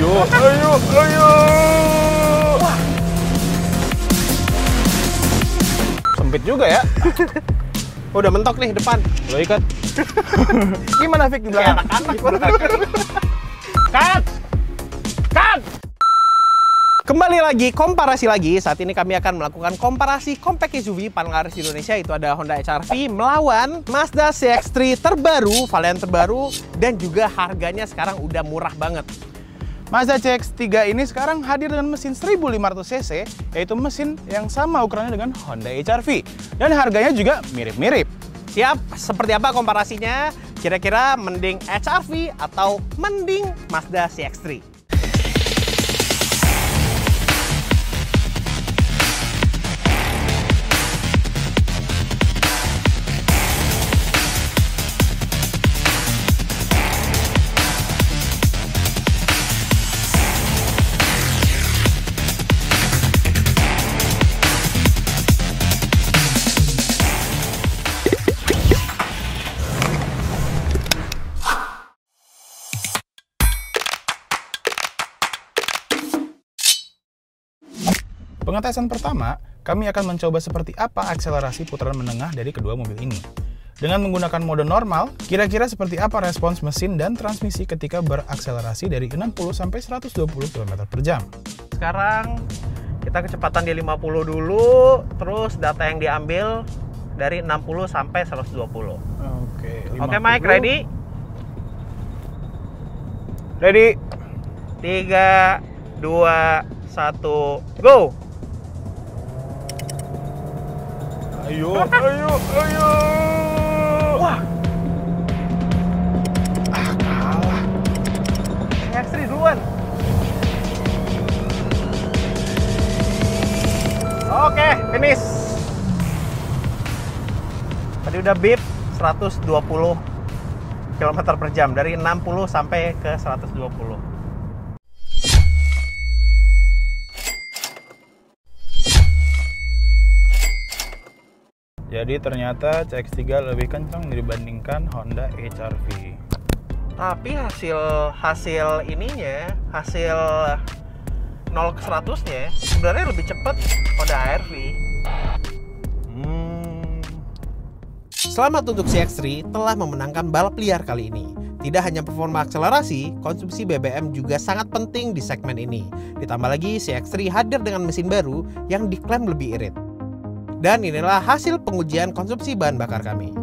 Ayo, ayo, ayo. Sempit juga ya. Udah mentok nih depan. Lo ikat. Gimana Fik di belakang? anak-anak Cut! Cut! Kembali lagi, komparasi lagi. Saat ini kami akan melakukan komparasi compact SUV paling laris di Indonesia. Itu ada Honda HR-V melawan Mazda CX-3 terbaru, varian terbaru, dan juga harganya sekarang udah murah banget. Mazda CX-3 ini sekarang hadir dengan mesin 1500 cc, yaitu mesin yang sama ukurannya dengan Honda HR-V. Dan harganya juga mirip-mirip. Siap, seperti apa komparasinya? Kira-kira mending HR-V atau mending Mazda CX-3? Pengetesan pertama, kami akan mencoba seperti apa akselerasi putaran menengah dari kedua mobil ini. Dengan menggunakan mode normal, kira-kira seperti apa respons mesin dan transmisi ketika berakselerasi dari 60 sampai 120 km per jam. Sekarang kita kecepatan di 50 dulu, terus data yang diambil dari 60 sampai 120. Oke, Oke Mike, ready? Ready? 3, 2, 1, go! Ayo, ayo, ayo. Wah, Ah, kalah. CX-3 duluan. Oke, finish. Tadi udah beep 120 km per jam dari 60 sampai ke 120. Jadi ternyata CX-3 lebih kencang dibandingkan Honda HR-V. Tapi hasil hasil ininya, hasil 0 ke 100 nya sebenarnya lebih cepat Honda HR-V. Hmm. Selamat untuk CX-3 telah memenangkan balap liar kali ini. Tidak hanya performa akselerasi, konsumsi BBM juga sangat penting di segmen ini. Ditambah lagi CX-3 hadir dengan mesin baru yang diklaim lebih irit. Dan inilah hasil pengujian konsumsi bahan bakar kami.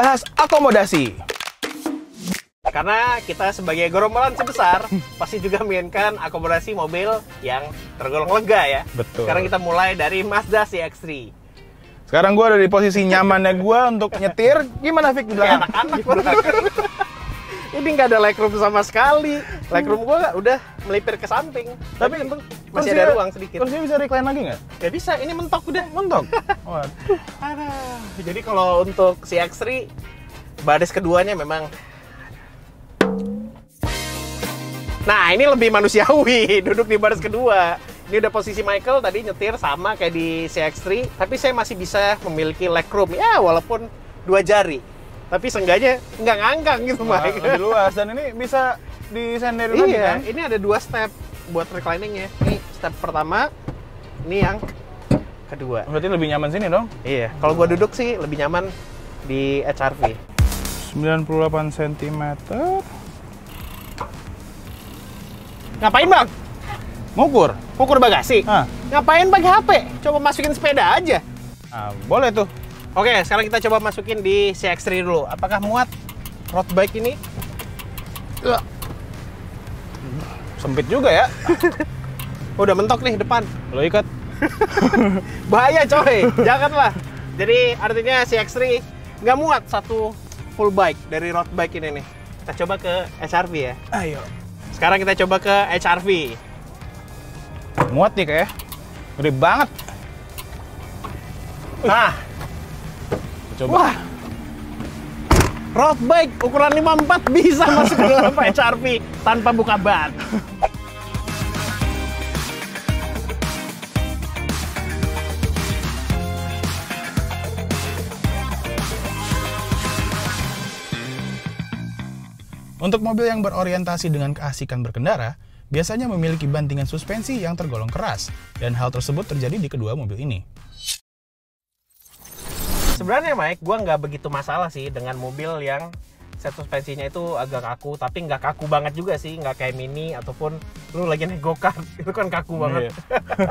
Membahas akomodasi. Karena kita sebagai gerombolan sebesar pasti juga menginginkan akomodasi mobil yang tergolong lega ya. Betul. Sekarang kita mulai dari Mazda CX-3. Sekarang gue ada di posisi nyamannya gue untuk nyetir. Gimana Fik di Kayak anak-anak Ini nggak ada legroom sama sekali. Legroom gua udah melipir ke samping. Tapi untung masih ada ruang sedikit. Kursinya bisa recline lagi nggak? Gak bisa, ini mentok udah. Mentok. Waduh. Aduh. Jadi kalau untuk CX-3 baris keduanya memang Nah, ini lebih manusiawi, duduk di baris kedua. Ini udah posisi Michael tadi nyetir sama kayak di CX-3, tapi saya masih bisa memiliki legroom. Ya, walaupun dua jari. Tapi seenggaknya nggak ngangkang gitu, Wah, Mike. lebih luas dan ini bisa disenderin lagi Iya, kan? ini ada dua step buat recliningnya. Ini step pertama, ini yang kedua. Berarti lebih nyaman sini dong. Iya, kalau gua duduk sih lebih nyaman di HRV. 98 cm. Ngapain bang? Ngukur. Ukur bagasi? Ah, Ngapain pakai HP? Coba masukin sepeda aja. ah, boleh tuh. Oke, sekarang kita coba masukin di CX-3 dulu. Apakah muat road bike ini? Ya. Sempit juga ya. Udah mentok nih depan. Lo ikat. Bahaya coy, janganlah. Jadi artinya CX-3 nggak muat satu full bike dari road bike ini nih. Kita coba ke HRV ya. Ayo. Sekarang kita coba ke HRV. Muat nih kayak. Gede banget. Nah, Coba. wah. Road bike ukuran 54 bisa masuk ke dalam HRV tanpa buka ban. Untuk mobil yang berorientasi dengan keasikan berkendara, biasanya memiliki bantingan suspensi yang tergolong keras, dan hal tersebut terjadi di kedua mobil ini. Sebenarnya Mike, gua nggak begitu masalah sih dengan mobil yang set suspensinya itu agak kaku, tapi nggak kaku banget juga sih, nggak kayak mini ataupun lu lagi naik go-kart, itu kan kaku banget.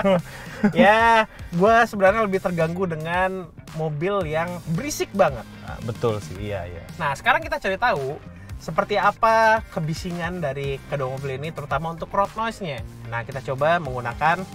ya, gua sebenarnya lebih terganggu dengan mobil yang berisik banget. Nah, betul sih, iya iya. Nah, sekarang kita cari tahu seperti apa kebisingan dari kedua mobil ini, terutama untuk road noise-nya. Nah, kita coba menggunakan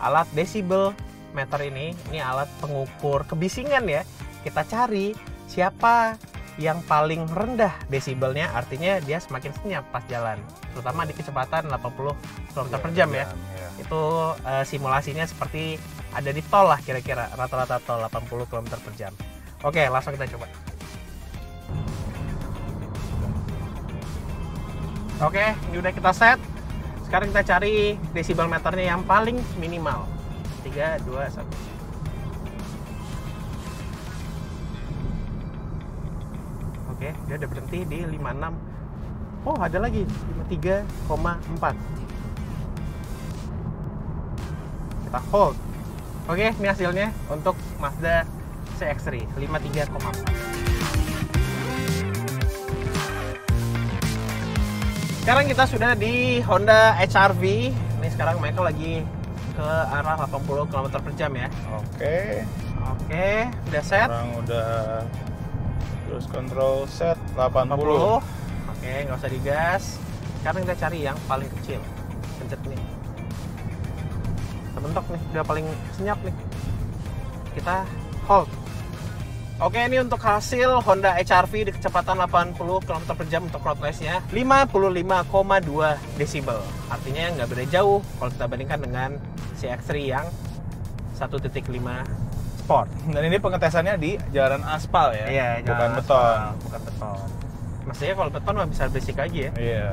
alat decibel meter ini. Ini alat pengukur kebisingan ya. Kita cari siapa yang paling rendah desibelnya, artinya dia semakin senyap pas jalan. Terutama di kecepatan 80 km per jam ya. Iya. Itu eh, simulasinya seperti ada di tol lah kira-kira, rata-rata tol 80 km per jam. Oke, langsung kita coba. Oke, ini udah kita set. Sekarang kita cari desibel meternya yang paling minimal. 3, 2, 1. Oke, dia udah berhenti di 56. Oh, ada lagi 53,4. Kita hold. Oke, ini hasilnya untuk Mazda CX-3 53,4. Sekarang kita sudah di Honda HR-V. Ini sekarang Michael lagi ke arah 80 km per jam ya. Oke. Oke, udah set. Sekarang udah terus control set 80. 80. Oke, nggak usah digas. Sekarang kita cari yang paling kecil. Pencet nih. Terbentuk nih, udah paling senyap nih. Kita hold. Oke, ini untuk hasil Honda HR-V di kecepatan 80 km per jam untuk road noise-nya 55,2 desibel. Artinya nggak beda jauh kalau kita bandingkan dengan CX-3 yang 1.5 Sport. Dan ini pengetesannya di jalanan aspal ya, Iya, bukan jalan beton. aspal, bukan beton. Maksudnya kalau beton mah bisa berisik aja ya. Iya.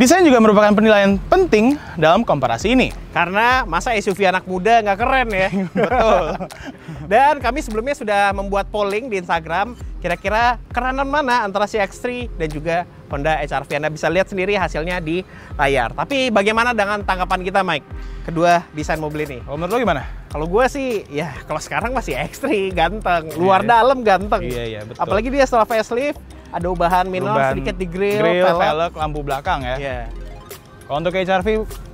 Desain juga merupakan penilaian penting dalam komparasi ini. Karena masa SUV anak muda nggak keren ya. Betul. Dan kami sebelumnya sudah membuat polling di Instagram, kira-kira kerenan mana antara CX-3 dan juga Honda HR-V. Anda bisa lihat sendiri hasilnya di layar. Tapi bagaimana dengan tanggapan kita, Mike? Kedua desain mobil ini. Kalau menurut lo gimana? Kalau gue sih, ya kalau sekarang masih X3, ganteng. Luar Iya. dalam ganteng. Iya, iya, betul. Apalagi dia setelah facelift, ada ubahan minor Perubahan sedikit di grill, grill, velg. velg, lampu belakang ya. Iya. Kalau untuk HRV,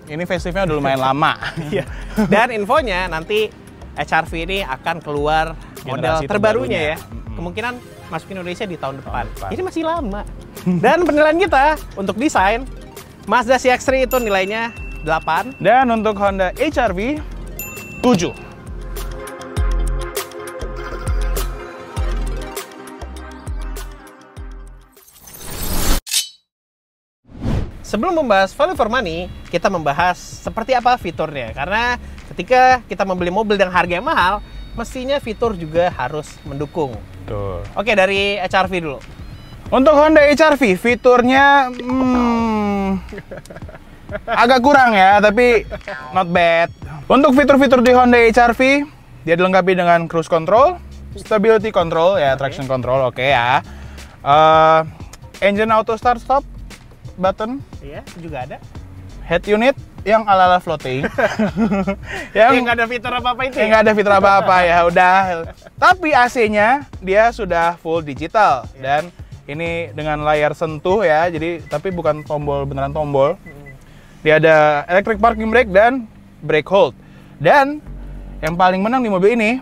ini faceliftnya udah lumayan lama. Iya. Dan infonya nanti HRV ini akan keluar model Generasi terbarunya ya. terbarunya. Mm-mm. Kemungkinan masuk Indonesia di tahun depan. depan. Jadi masih lama. Dan penilaian kita untuk desain Mazda CX-3 itu nilainya 8. Dan untuk Honda HRV, 7. Sebelum membahas value for money, kita membahas seperti apa fiturnya. Karena ketika kita membeli mobil dengan harga yang mahal, mestinya fitur juga harus mendukung. Tuh. Oke, dari HRV dulu. Untuk Honda HRV, fiturnya hmm, agak kurang ya, tapi not bad. Untuk fitur-fitur di Honda HRV, dia dilengkapi dengan cruise control, stability control, ya traction control, oke ya. Eh, engine auto start stop button, Iya, juga ada. head unit yang ala-ala floating. yang Yang nggak ada fitur apa-apa itu Ya ya? nggak ada fitur apa-apa ya udah. Tapi AC-nya dia sudah full digital dan ini dengan layar sentuh ya. Jadi tapi bukan tombol beneran tombol. Dia ada electric parking brake dan brake hold. Dan yang paling menang di mobil ini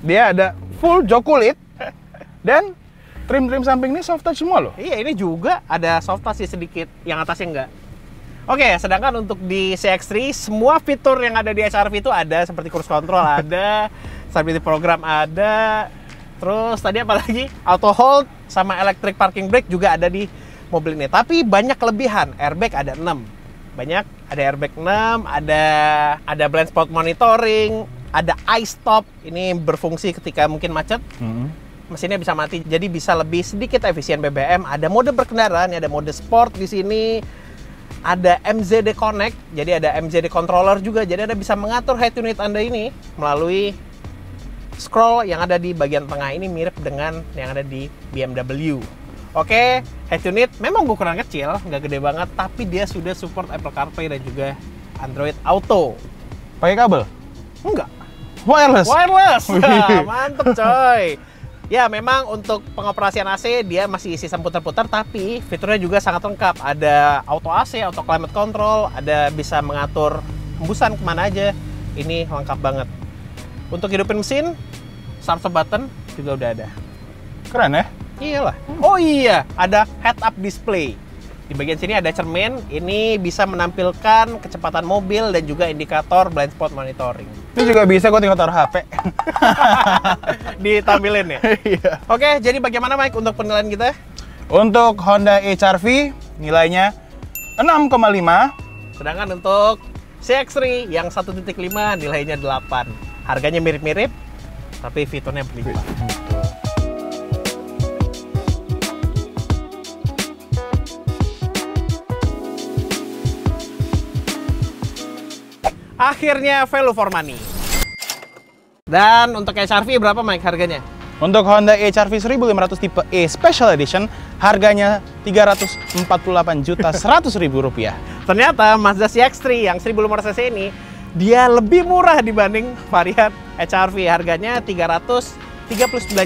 dia ada full jok kulit dan trim-trim samping ini soft touch semua loh. Iya, ini juga ada soft touch sih sedikit, yang atasnya enggak. Oke, sedangkan untuk di CX-3 semua fitur yang ada di HRV itu ada seperti cruise control ada, stability program ada, terus tadi apa lagi? Auto hold sama electric parking brake juga ada di mobil ini. Tapi banyak kelebihan. Airbag ada 6. Banyak, ada airbag 6, ada ada blind spot monitoring, ada eye stop. Ini berfungsi ketika mungkin macet. Mesinnya bisa mati, jadi bisa lebih sedikit efisien BBM. Ada mode berkendara, nih ada mode sport di sini ada MZD Connect, jadi ada MZD controller juga, jadi Anda bisa mengatur head unit Anda ini melalui scroll yang ada di bagian tengah ini mirip dengan yang ada di BMW. Oke, head unit memang ukuran kecil, nggak gede banget, tapi dia sudah support Apple CarPlay dan juga Android Auto. Pakai kabel? Enggak, Wireless. wireless. Nah, mantep coy. Ya, memang untuk pengoperasian AC dia masih sistem putar-putar, tapi fiturnya juga sangat lengkap. Ada auto AC, auto climate control, ada bisa mengatur hembusan ke mana aja. Ini lengkap banget. Untuk hidupin mesin, start stop button juga udah ada. Keren ya? Iyalah. Oh iya, ada head up display. Di bagian sini ada cermin, ini bisa menampilkan kecepatan mobil dan juga indikator blind spot monitoring. Ini juga bisa gue tinggal taruh HP. Ditampilin ya. Iya. Oke, jadi bagaimana Mike untuk penilaian kita? Untuk Honda HR-V nilainya 6,5. Sedangkan untuk CX-3 yang 1.5 nilainya 8. Harganya mirip-mirip, tapi fiturnya berlimpah. Akhirnya value for money. Dan untuk HRV berapa Mike harganya? Untuk Honda HR-V 1500 tipe E Special Edition harganya 348 juta 100 ribu rupiah. Ternyata Mazda CX-3 yang 1500 cc ini dia lebih murah dibanding varian HR-V. Harganya 339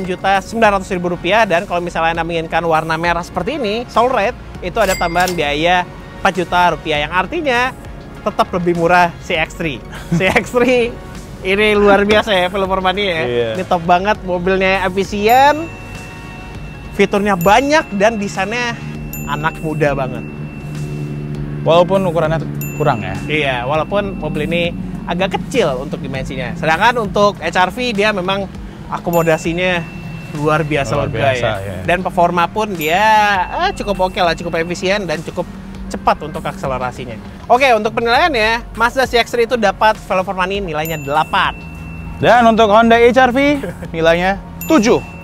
juta 900 ribu rupiah dan kalau misalnya Anda menginginkan warna merah seperti ini, Soul Red, itu ada tambahan biaya 4 juta rupiah yang artinya tetap lebih murah CX-3. CX-3 ini luar biasa ya film ya. Iya. Ini top banget, mobilnya efisien, fiturnya banyak dan desainnya anak muda banget. Walaupun ukurannya kurang ya. Iya, walaupun mobil ini agak kecil untuk dimensinya. Sedangkan untuk HRV dia memang akomodasinya luar biasa Luar lega biasa, ya. ya. Dan performa pun dia eh, cukup oke lah, cukup efisien dan cukup cepat untuk akselerasinya. Oke, untuk penilaiannya, Mazda CX-3 itu dapat value for money nilainya 8. Dan untuk Honda HR-V nilainya 7.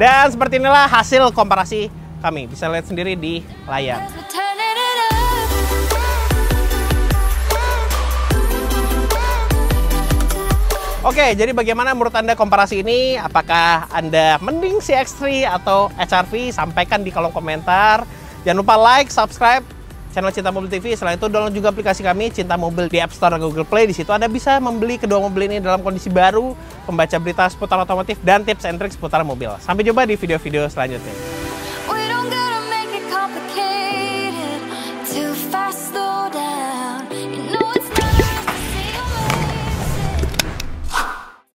Dan seperti inilah hasil komparasi kami. Bisa lihat sendiri di layar. Oke, jadi bagaimana menurut Anda komparasi ini? Apakah Anda mending CX-3 atau HRV? Sampaikan di kolom komentar. Jangan lupa like, subscribe channel Cinta Mobil TV. Selain itu download juga aplikasi kami Cinta Mobil di App Store dan Google Play. Di situ Anda bisa membeli kedua mobil ini dalam kondisi baru, membaca berita seputar otomotif dan tips and tricks seputar mobil. Sampai jumpa di video-video selanjutnya.